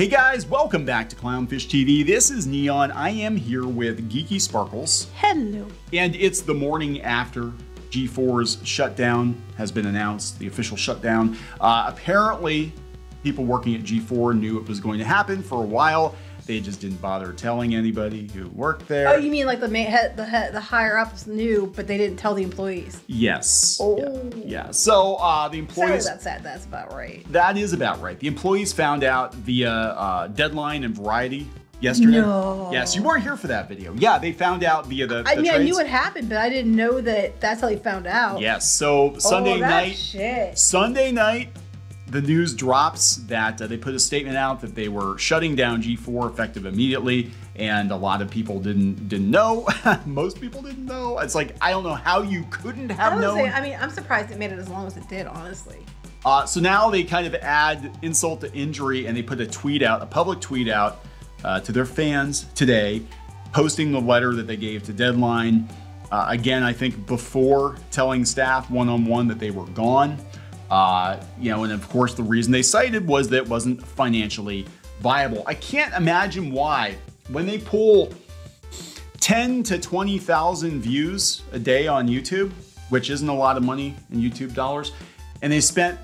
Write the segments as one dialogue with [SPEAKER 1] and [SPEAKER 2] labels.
[SPEAKER 1] Hey guys, welcome back to Clownfish TV. This is Kneon. I am here with Geeky Sparkles.
[SPEAKER 2] Hello.
[SPEAKER 1] And it's the morning after G4's shutdown has been announced, the official shutdown. Uh, apparently, people working at G4 knew it was going to happen for a while. They just didn't bother telling anybody who worked there.
[SPEAKER 2] Oh, you mean like the main head, the head, the higher ups knew, but they didn't tell the employees.
[SPEAKER 1] Yes.
[SPEAKER 2] Oh.
[SPEAKER 1] Yeah. yeah. So uh, the employees.
[SPEAKER 2] Sorry, that's that. That's about right.
[SPEAKER 1] That is about right. The employees found out via uh, Deadline and Variety yesterday.
[SPEAKER 2] No.
[SPEAKER 1] Yes, you weren't here for that video. Yeah, they found out via the.
[SPEAKER 2] I
[SPEAKER 1] the
[SPEAKER 2] mean, I knew what happened, but I didn't know that that's how they found out.
[SPEAKER 1] Yes. So Sunday
[SPEAKER 2] oh, that
[SPEAKER 1] night.
[SPEAKER 2] Shit.
[SPEAKER 1] Sunday night, the news drops that uh, they put a statement out that they were shutting down G4 effective immediately, and a lot of people didn't didn't know. Most people didn't know. It's like I don't know how you couldn't have
[SPEAKER 2] was
[SPEAKER 1] known.
[SPEAKER 2] saying, I mean, I'm surprised it made it as long as it did. Honestly.
[SPEAKER 1] Uh, so now they kind of add insult to injury, and they put a tweet out, a public tweet out uh, to their fans today, posting the letter that they gave to Deadline. Uh, again, I think before telling staff one on one that they were gone. Uh, you know, and of course, the reason they cited was that it wasn't financially viable. I can't imagine why, when they pull 10 to 20,000 views a day on YouTube, which isn't a lot of money in YouTube dollars, and they spent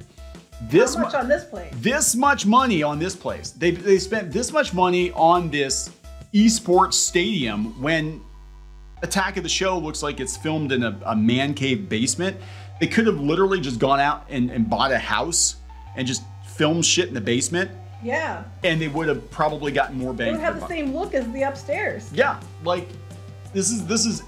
[SPEAKER 1] this
[SPEAKER 2] much
[SPEAKER 1] mu-
[SPEAKER 2] on this plane?
[SPEAKER 1] this much money on this place. They, they spent this much money on this esports stadium when Attack of the Show looks like it's filmed in a, a man cave basement. They could have literally just gone out and, and bought a house and just filmed shit in the basement,
[SPEAKER 2] Yeah.
[SPEAKER 1] and they would have probably gotten more
[SPEAKER 2] It
[SPEAKER 1] bang
[SPEAKER 2] would
[SPEAKER 1] for
[SPEAKER 2] have the
[SPEAKER 1] buck.
[SPEAKER 2] same look as the upstairs.
[SPEAKER 1] Yeah, like this is this is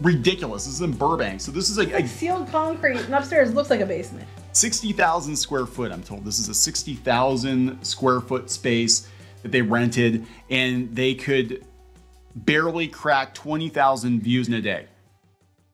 [SPEAKER 1] ridiculous. This is in Burbank, so this is like
[SPEAKER 2] Like
[SPEAKER 1] a
[SPEAKER 2] sealed concrete, and upstairs looks like a basement.
[SPEAKER 1] 60,000 square foot. I'm told this is a 60,000 square foot space that they rented, and they could barely crack 20,000 views in a day.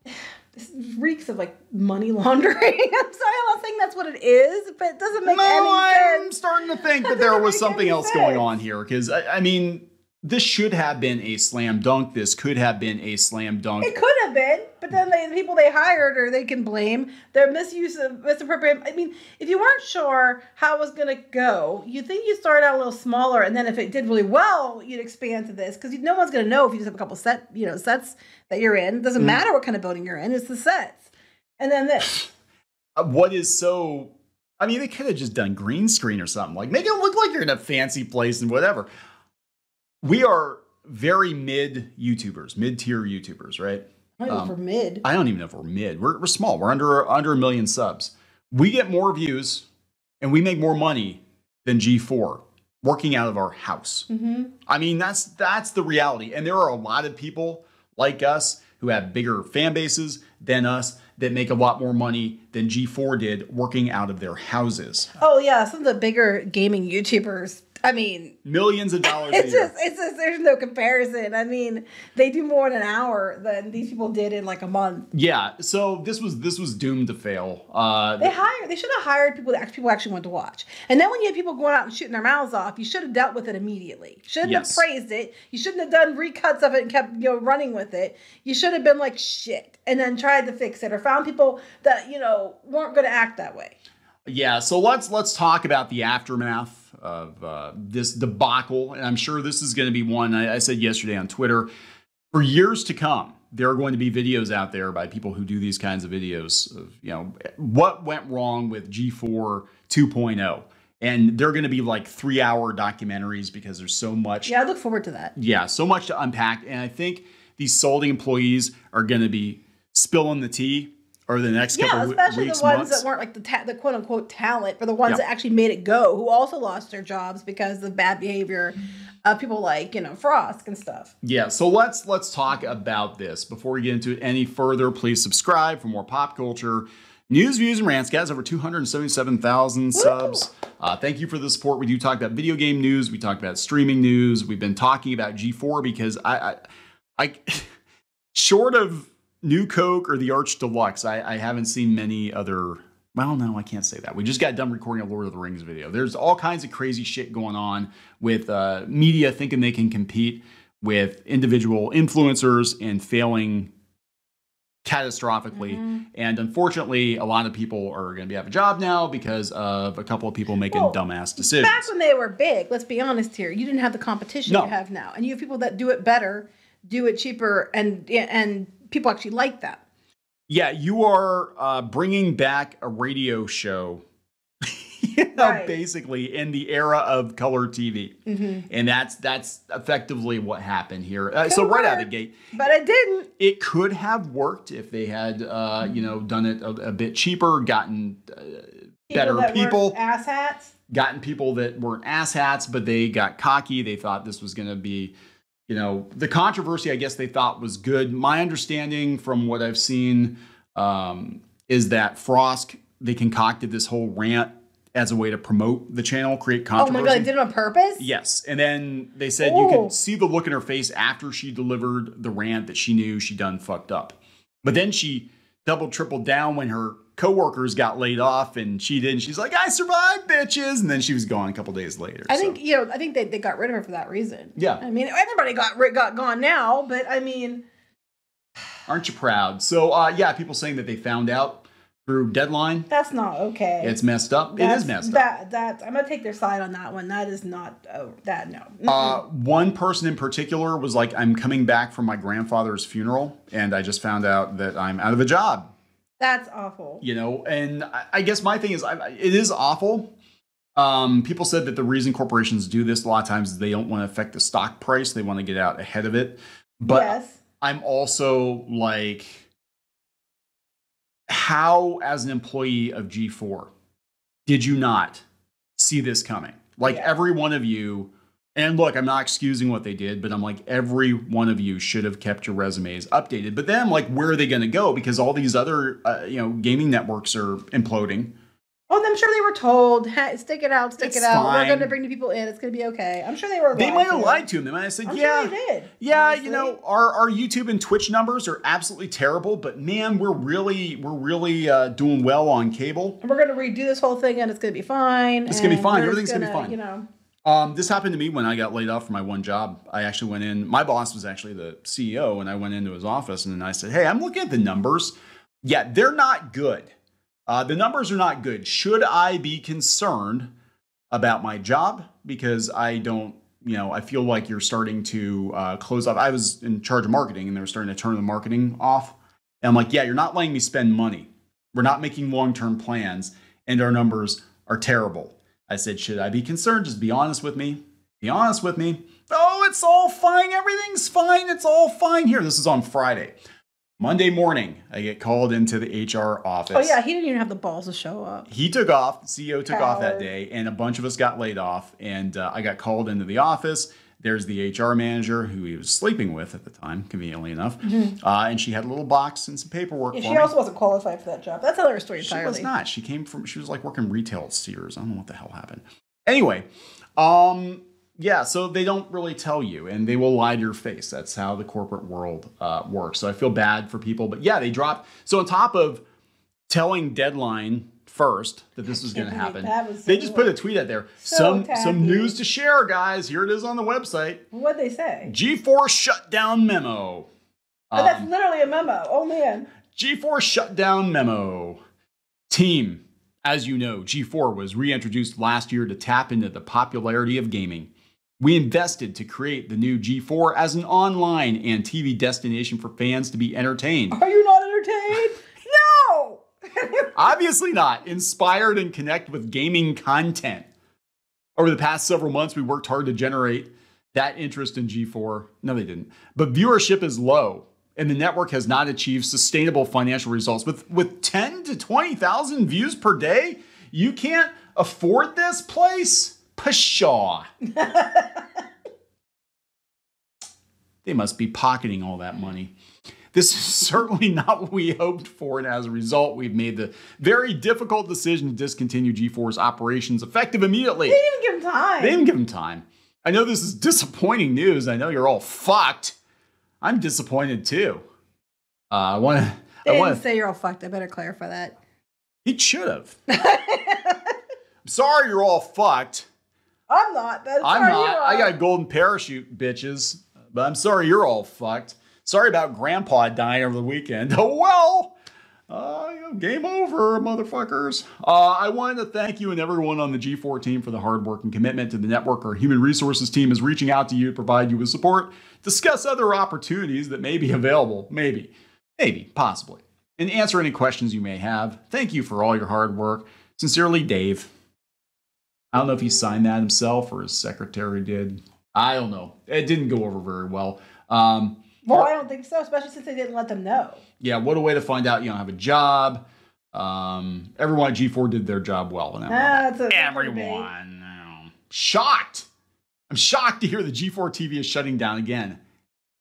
[SPEAKER 2] This reeks of like money laundering. I'm sorry, I'm not saying that's what it is, but it doesn't make
[SPEAKER 1] No,
[SPEAKER 2] any
[SPEAKER 1] I'm
[SPEAKER 2] sense.
[SPEAKER 1] starting to think that
[SPEAKER 2] That
[SPEAKER 1] there was something else going on here because I, I mean, this should have been a slam dunk. This could have been a slam dunk.
[SPEAKER 2] It could have been, but then they, the people they hired or they can blame their misuse of misappropriate. I mean, if you weren't sure how it was going to go, you think you'd start out a little smaller, and then if it did really well, you'd expand to this because no one's going to know if you just have a couple set, you know, sets that you're in. It
[SPEAKER 1] Mm.
[SPEAKER 2] doesn't matter what kind of building you're in; it's the sets. And then this.
[SPEAKER 1] Uh, what is so I mean, they could have just done green screen or something. Like make it look like you're in a fancy place and whatever. We are very mid YouTubers, mid-tier YouTubers, right?
[SPEAKER 2] I don't know
[SPEAKER 1] Um,
[SPEAKER 2] for mid.
[SPEAKER 1] I don't even know if we're mid. We're, we're small. We're under under a million subs. We get more views and we make more money than G4 working out of our house.
[SPEAKER 2] hmm
[SPEAKER 1] I mean, that's that's the reality. And there are a lot of people like us who have bigger fan bases than us that make a lot more money than G4 did working out of their houses.
[SPEAKER 2] Oh yeah, some of the bigger gaming YouTubers. I mean,
[SPEAKER 1] Millions of dollars a
[SPEAKER 2] it's
[SPEAKER 1] year.
[SPEAKER 2] just it's just there's no comparison. I mean, they do more in an hour than these people did in like a month.
[SPEAKER 1] Yeah, so this was this was doomed to fail. Uh,
[SPEAKER 2] They hired. They should have hired people that actually, people actually want to watch. And then when you had people going out and shooting their mouths off, you should have dealt with it immediately. Shouldn't
[SPEAKER 1] Yes.
[SPEAKER 2] have praised it. You shouldn't have done recuts of it and kept you know running with it. You should have been like shit and then tried to fix it or found people that you know weren't going to act that way.
[SPEAKER 1] Yeah, so let's let's talk about the aftermath of uh, this debacle, and I'm sure this is going to be one I, I said yesterday on Twitter. For years to come, there are going to be videos out there by people who do these kinds of videos of you know what went wrong with G4 2.0, and they're going to be like three hour documentaries because there's so much
[SPEAKER 2] Yeah, I look forward to that.
[SPEAKER 1] yeah, so much to unpack. And I think these salty employees are going to be spilling the tea over the next
[SPEAKER 2] Yeah,
[SPEAKER 1] couple
[SPEAKER 2] especially
[SPEAKER 1] weeks,
[SPEAKER 2] the ones
[SPEAKER 1] months.
[SPEAKER 2] that weren't like the ta- the quote unquote talent, but the ones
[SPEAKER 1] Yeah.
[SPEAKER 2] that actually made it go, who also lost their jobs because of bad behavior of people like you know Frosk and stuff.
[SPEAKER 1] Yeah, so let's let's talk about this before we get into it any further. Please subscribe for more pop culture news, views, and rants. Guys, over two hundred seventy-seven thousand subs. Uh, thank you for the support. We do talk about video game news. We talk about streaming news. We've been talking about G4 because I, I, I short of New Coke or the Arch Deluxe, I, I haven't seen many other. Well, no, I can't say that. We just got done recording a Lord of the Rings video. There's all kinds of crazy shit going on with uh, media thinking they can compete with individual influencers and failing catastrophically.
[SPEAKER 2] Mm-hmm.
[SPEAKER 1] And unfortunately, a lot of people are going to be out of a job now because of a couple of people making
[SPEAKER 2] Well,
[SPEAKER 1] dumbass decisions.
[SPEAKER 2] Back when they were big, let's be honest here, you didn't have the competition
[SPEAKER 1] No.
[SPEAKER 2] you have now, and you have people that do it better, do it cheaper, and and people actually like that.
[SPEAKER 1] Yeah, you are uh, bringing back a radio show. you know,
[SPEAKER 2] Right.
[SPEAKER 1] basically in the era of color TV,
[SPEAKER 2] Mm-hmm.
[SPEAKER 1] and that's that's effectively what happened here. Uh, so right out of the gate,
[SPEAKER 2] But it didn't.
[SPEAKER 1] it could have worked if they had, uh, you know, done it a, a bit cheaper, gotten uh, better
[SPEAKER 2] that weren't
[SPEAKER 1] people,
[SPEAKER 2] asshats.
[SPEAKER 1] gotten people that weren't asshats, but they got cocky. They thought this was going to be, you know, the controversy. I guess they thought was good. My understanding from what I've seen um, is that Frosk they concocted this whole rant as a way to promote the channel, create controversy.
[SPEAKER 2] Oh my god, they did it on purpose.
[SPEAKER 1] Yes. And then they said you
[SPEAKER 2] Oh.
[SPEAKER 1] could see the look in her face after she delivered the rant that she knew she done fucked up. But then she double tripled down when her coworkers got laid off and she didn't. She's like, I survived, bitches. And then she was gone a couple days later.
[SPEAKER 2] I
[SPEAKER 1] So,
[SPEAKER 2] think you know. I think they, they got rid of her for that reason.
[SPEAKER 1] Yeah.
[SPEAKER 2] I mean, everybody got got gone now, but I mean,
[SPEAKER 1] aren't you proud? So uh, yeah, people saying that they found out through deadline.
[SPEAKER 2] that's not okay.
[SPEAKER 1] It's messed up. it
[SPEAKER 2] That's-
[SPEAKER 1] is messed up.
[SPEAKER 2] That that I'm gonna take their side on that one. That is not oh, that no.
[SPEAKER 1] Uh, one person in particular was like, I'm coming back from my grandfather's funeral, and I just found out that I'm out of a job.
[SPEAKER 2] That's awful.
[SPEAKER 1] you know and i, I guess my thing is I, it is awful um, people said that the reason corporations do this a lot of times is they don't want to affect the stock price they want to get out ahead of it but
[SPEAKER 2] yes.
[SPEAKER 1] i'm also like how as an employee of g4 did you not see this coming like
[SPEAKER 2] Yeah.
[SPEAKER 1] every one of you and look i'm not excusing what they did but i'm like every one of you should have kept your resumes updated but then like where are they going to go because all these other uh, you know gaming networks are imploding
[SPEAKER 2] Oh, I'm sure they were told, hey, stick it out, stick
[SPEAKER 1] It's
[SPEAKER 2] it out.
[SPEAKER 1] fine.
[SPEAKER 2] We're going to bring the people in. It's going to be okay. I'm sure they were.
[SPEAKER 1] they might have lied to him they might have said
[SPEAKER 2] I'm
[SPEAKER 1] yeah
[SPEAKER 2] sure they did.
[SPEAKER 1] Yeah,
[SPEAKER 2] honestly.
[SPEAKER 1] you know, our, our YouTube and Twitch numbers are absolutely terrible, but man, we're really we're really uh, doing well on cable.
[SPEAKER 2] And we're going to redo this whole thing, and it's going to be fine.
[SPEAKER 1] It's gonna be fine. Everything's gonna be fine.
[SPEAKER 2] You know,
[SPEAKER 1] Um, this happened to me when I got laid off from my one job. I actually went in. My boss was actually the CEO, and I went into his office and I said, "Hey, I'm looking at the numbers. Yeah, they're not good. Uh, the numbers are not good. Should I be concerned about my job because I don't?" You know, I feel like you're starting to uh, close off. I was in charge of marketing, and they were starting to turn the marketing off. And I'm like, yeah, you're not letting me spend money. We're not making long term plans, and our numbers are terrible. I said, should I be concerned? Just be honest with me. Be honest with me. Oh, it's all fine. Everything's fine. It's all fine here. This is on Friday. Monday morning, I get called into the HR office.
[SPEAKER 2] oh yeah, he didn't even have the balls to show up.
[SPEAKER 1] He took off, CEO took off that day, and a bunch of us got laid off. And uh, I got called into the office. There's the HR manager who he was sleeping with at the time, conveniently enough. Uh, and she had a little box and some paperwork
[SPEAKER 2] Yeah, she
[SPEAKER 1] me.
[SPEAKER 2] also wasn't qualified for that job. That's another story
[SPEAKER 1] She
[SPEAKER 2] entirely.
[SPEAKER 1] was not. She came from. She was like working retail at Sears. I don't know what the hell happened. Anyway, um, yeah. So they don't really tell you, and they will lie to your face. That's how the corporate world uh, works. So I feel bad for people, but yeah, they dropped. So on top of telling Deadline first that this was going to happen,
[SPEAKER 2] was
[SPEAKER 1] they
[SPEAKER 2] so-
[SPEAKER 1] just put a tweet out there.
[SPEAKER 2] so
[SPEAKER 1] some
[SPEAKER 2] tacky.
[SPEAKER 1] some news to share, guys. Here it is on the website.
[SPEAKER 2] What'd they say?
[SPEAKER 1] G4 shutdown memo.
[SPEAKER 2] Oh, that's
[SPEAKER 1] Um,
[SPEAKER 2] literally a memo. Oh man.
[SPEAKER 1] G4 shutdown memo. Team, as you know, G4 was reintroduced last year to tap into the popularity of gaming. We invested to create the new G4 as an online and TV destination for fans to be entertained.
[SPEAKER 2] Are you not entertained?
[SPEAKER 1] Obviously not. Inspired and connect with gaming content. Over the past several months, we worked hard to generate that interest in G4. No, they didn't. But viewership is low, and the network has not achieved sustainable financial results. With with 10 to 20,000 views per day, you can't afford this place? Pshaw. they must be pocketing all that money. This is certainly not what we hoped for, and as a result, we've made the very difficult decision to discontinue G4's operations effective immediately.
[SPEAKER 2] They didn't even give him time.
[SPEAKER 1] They didn't give him time. I know this is disappointing news. I know you're all fucked. I'm disappointed too. Uh, I want to.
[SPEAKER 2] They
[SPEAKER 1] I
[SPEAKER 2] didn't
[SPEAKER 1] want to.
[SPEAKER 2] say you're all fucked. I better clarify that.
[SPEAKER 1] He should have. I'm sorry, you're all fucked.
[SPEAKER 2] I'm not. That's
[SPEAKER 1] I'm not. I got a golden parachute, bitches. But I'm sorry, you're all fucked. Sorry about Grandpa dying over the weekend. Well. Uh, game over, motherfuckers. Uh, I wanted to thank you and everyone on the G4 team for the hard work and commitment to the network. Our human resources team is reaching out to you to provide you with support, discuss other opportunities that may be available. Maybe, maybe, possibly, and answer any questions you may have. Thank you for all your hard work. Sincerely, Dave. I don't know if he signed that himself or his secretary did. I don't know. It didn't go over very well. Um,
[SPEAKER 2] Well, I don't think so, especially since they didn't let them know.
[SPEAKER 1] yeah, what a way to find out you don't have a job. Um, everyone at G4 did their job well. in that.
[SPEAKER 2] Ah, that's a
[SPEAKER 1] everyone. no. Shocked. I'm shocked to hear the G4 TV is shutting down again.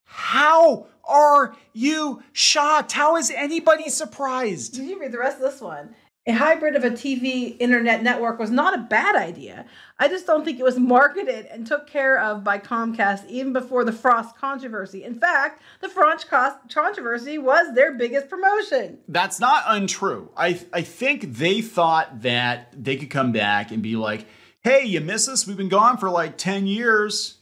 [SPEAKER 1] How are you shocked? How is anybody surprised?
[SPEAKER 2] Did you read the rest of this one? A hybrid of a TV internet network was not a bad idea. I just don't think it was marketed and took care of by Comcast even before the Frosk controversy. In fact, the Frosk controversy was their biggest promotion.
[SPEAKER 1] That's not untrue. I I think they thought that they could come back and be like, "Hey, you miss us? We've been gone for like 10 years."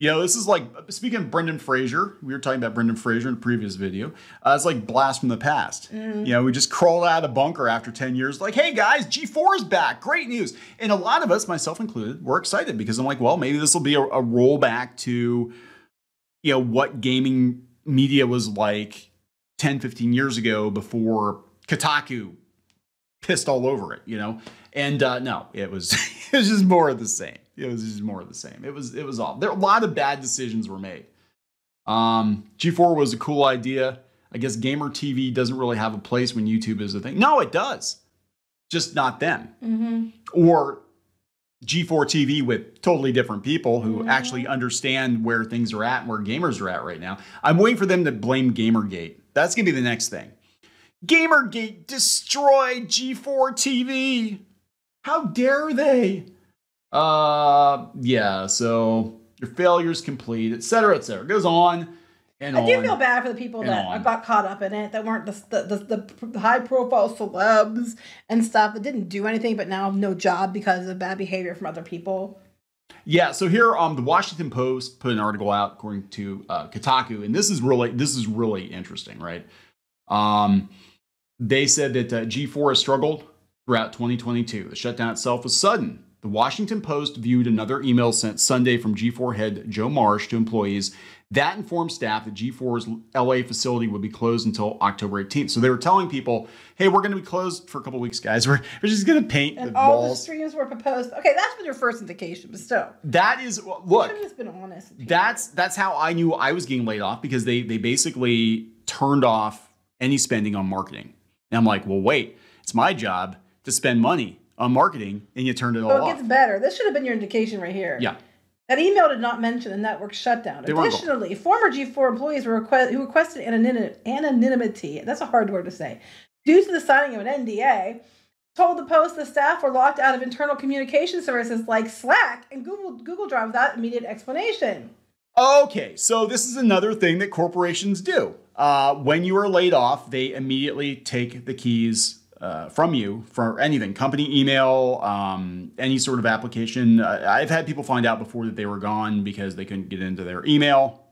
[SPEAKER 1] You know, this is like speaking of Brendan Fraser. We were talking about Brendan Fraser in the previous video. Uh, it's like blast from the past. You know, we just crawled out of the bunker after 10 years, like, hey guys, G4 is back. Great news. And a lot of us, myself included, were excited because I'm like, well, maybe this will be a, a rollback to, you know, what gaming media was like 10, 15 years ago before Kotaku pissed all over it, you know? And uh, no, it was it was just more of the same. It was just more of the same. It was it was all there. A lot of bad decisions were made. Um, G4 was a cool idea. I guess gamer TV doesn't really have a place when YouTube is a thing. No, it does, just not them.
[SPEAKER 2] Mm-hmm.
[SPEAKER 1] Or G4 TV with totally different people who actually understand where things are at and where gamers are at right now. I'm waiting for them to blame Gamergate. That's gonna be the next thing. Gamergate destroyed G4 TV. How dare they? Uh, yeah. So your failure's complete, et cetera, et cetera. It goes on and
[SPEAKER 2] I
[SPEAKER 1] on.
[SPEAKER 2] do feel bad for the people that
[SPEAKER 1] on.
[SPEAKER 2] got caught up in it, that weren't the, the, the, the high profile celebs and stuff that didn't do anything but now have no job because of bad behavior from other people.
[SPEAKER 1] Yeah, so here, um, the Washington Post put an article out according to uh, Kotaku, and this is really this is really interesting, right? Um, they said that uh, G4 has struggled throughout 2022. The shutdown itself was sudden. The Washington Post viewed another email sent Sunday from G4 head Joe Marsh to employees that informed staff that G4's LA facility would be closed until October 18th. So they were telling people, "Hey, we're going to be closed for a couple weeks, guys. We're, we're just going to paint
[SPEAKER 2] And
[SPEAKER 1] the
[SPEAKER 2] all the streams were proposed. Okay, that's been your first indication, but still.
[SPEAKER 1] that is look.
[SPEAKER 2] Have just been honest.
[SPEAKER 1] That's that's how I knew I was getting laid off because they they basically turned off any spending on marketing. And I'm like, well, wait, it's my job to spend money on marketing, and you turned it all
[SPEAKER 2] So it
[SPEAKER 1] off.
[SPEAKER 2] gets better. This should have been your indication right here.
[SPEAKER 1] Yeah,
[SPEAKER 2] That email did not mention the network shutdown.
[SPEAKER 1] They
[SPEAKER 2] Additionally, former G4 employees were request, who requested anonym- anonymity, that's a hard word to say, due to the signing of an NDA, told the Post the staff were locked out of internal communication services like Slack and Google, Google Drive without immediate explanation.
[SPEAKER 1] Okay, so this is another thing that corporations do. Uh, when you are laid off, they immediately take the keys uh, from you for anything company email, um, any sort of application. Uh, I've had people find out before that they were gone because they couldn't get into their email.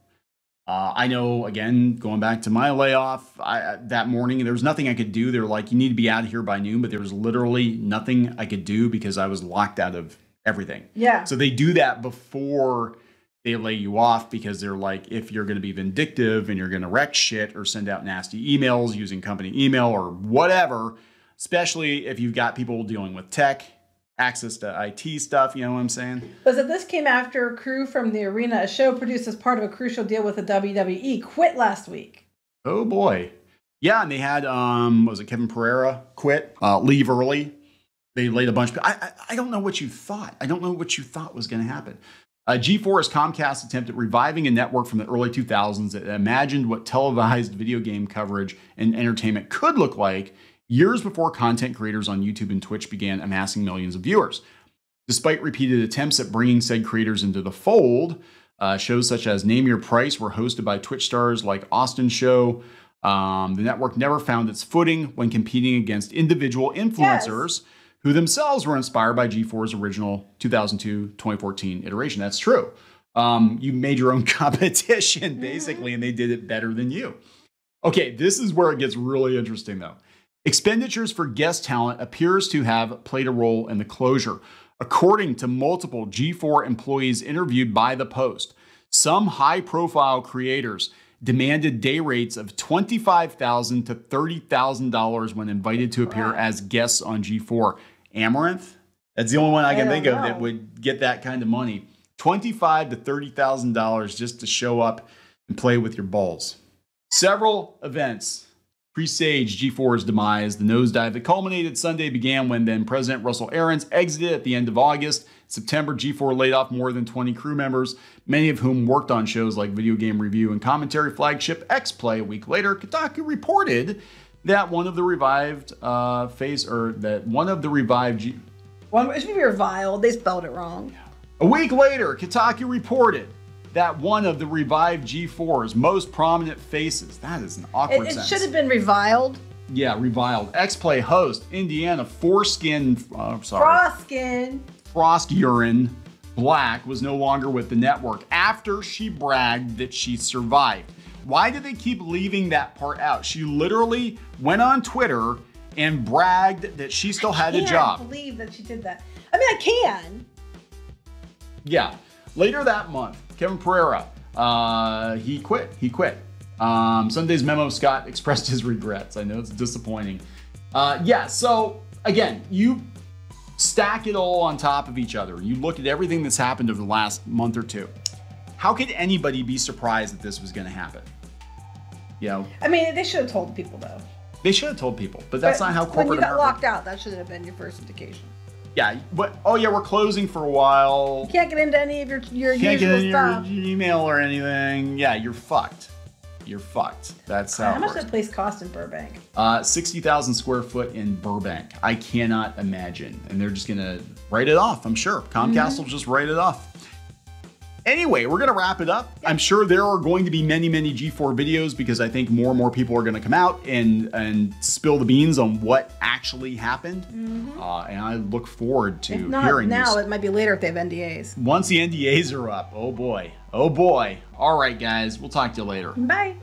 [SPEAKER 1] Uh, I know, again, going back to my layoff I, that morning, there was nothing I could do. they're like, you need to be out of here by noon, but there was literally nothing I could do because I was locked out of everything.
[SPEAKER 2] Yeah.
[SPEAKER 1] So they do that before they lay you off because they're like, if you're going to be vindictive and you're going to wreck shit or send out nasty emails using company email or whatever, especially if you've got people dealing with tech, access to IT stuff, you know what I'm saying?
[SPEAKER 2] Was that this came after a crew from the arena, a show produced as part of a crucial deal with the WWE, quit last week.
[SPEAKER 1] Oh boy. Yeah, and they had um was it Kevin Pereira quit, uh, leave early. They laid a bunch of I, I I don't know what you thought. I don't know what you thought was going to happen. Uh, G4 is Comcast's attempt at reviving a network from the early 2000s that imagined what televised video game coverage and entertainment could look like years before content creators on YouTube and Twitch began amassing millions of viewers. Despite repeated attempts at bringing said creators into the fold, uh, shows such as Name Your Price were hosted by Twitch stars like Austin Show. Um, the network never found its footing when competing against individual influencers who themselves were inspired by G4's original 2002 2014 iteration. That's true. Um, you made your own competition basically, and they did it better than you. Okay, this is where it gets really interesting though. Expenditures for guest talent appears to have played a role in the closure. According to multiple G4 employees interviewed by the Post, some high profile creators demanded day rates of $25,000 to $30,000 when invited to appear as guests on G4. Amouranth, that's the only one I can
[SPEAKER 2] I
[SPEAKER 1] think
[SPEAKER 2] don't
[SPEAKER 1] of that would get that kind of money. $25 to $30,000 just to show up and play with your balls. Several events presaged G4's demise. The nosedive that culminated Sunday began when then President Russell Arons exited at the end of August. September, G4 laid off more than 20 crew members, many of whom worked on shows like Video Game Review and commentary flagship X Play. A week later, Kotaku reported that one of the revived uh, face or that one of the revived G-
[SPEAKER 2] One, it should be reviled. They spelled it wrong.
[SPEAKER 1] a week later, Kotaku reported that one of the revived G4's most prominent faces. That is an
[SPEAKER 2] It,
[SPEAKER 1] awkward
[SPEAKER 2] it
[SPEAKER 1] sentence.
[SPEAKER 2] should have been reviled.
[SPEAKER 1] Yeah, reviled. X Play host, Indiana foreskin, uh, sorry,
[SPEAKER 2] Froskin.
[SPEAKER 1] frost urine black was no longer with the network after she bragged that she survived. Why did they keep leaving that part out? She literally went on Twitter and bragged that she still had a
[SPEAKER 2] Can't
[SPEAKER 1] job.
[SPEAKER 2] believe that she did that. I mean, I can.
[SPEAKER 1] Yeah. Later that month, Kevin Pereira, uh, he quit. He quit. Um, Sunday's memo, Scott expressed his regrets. I know it's disappointing. Uh, yeah, so again, you stack it all on top of each other. You look at everything that's happened over the last month or two. How could anybody be surprised that this was going to happen? You know,
[SPEAKER 2] I mean, they should have told people though.
[SPEAKER 1] they should have told people, but that's
[SPEAKER 2] But
[SPEAKER 1] not how corporate.
[SPEAKER 2] When you got
[SPEAKER 1] America.
[SPEAKER 2] locked out, that should have been your first indication.
[SPEAKER 1] Yeah, but oh yeah, we're closing for a while.
[SPEAKER 2] You can't get into any of your your
[SPEAKER 1] can't get
[SPEAKER 2] usual
[SPEAKER 1] in your email or anything. Yeah, you're fucked. You're fucked. That's how,
[SPEAKER 2] How much
[SPEAKER 1] works.
[SPEAKER 2] that place cost in Burbank?
[SPEAKER 1] Uh, 60,000 square foot in Burbank. I cannot imagine. And they're just going to write it off, I'm sure. Comcast will just write it off. Anyway, we're going to wrap it up. I'm sure there are going to be many, many G4 videos because I think more and more people are going to come out and, and spill the beans on what actually happened. Uh, and I look forward to
[SPEAKER 2] If not
[SPEAKER 1] hearing
[SPEAKER 2] now,
[SPEAKER 1] these.
[SPEAKER 2] it might be later if they have NDAs.
[SPEAKER 1] Once the NDAs are up, oh boy, oh boy. All right, guys, we'll talk to you later.
[SPEAKER 2] Bye.